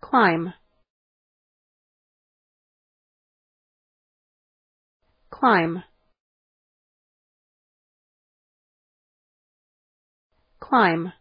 climb. Climb. Climb.